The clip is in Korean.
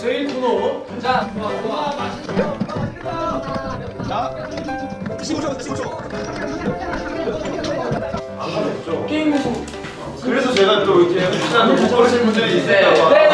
제일 코너. 자, 와, 맛있어. 게임 그래서 제가 또 이제 혹시나 또못 보신 분들이 있을까봐. 네,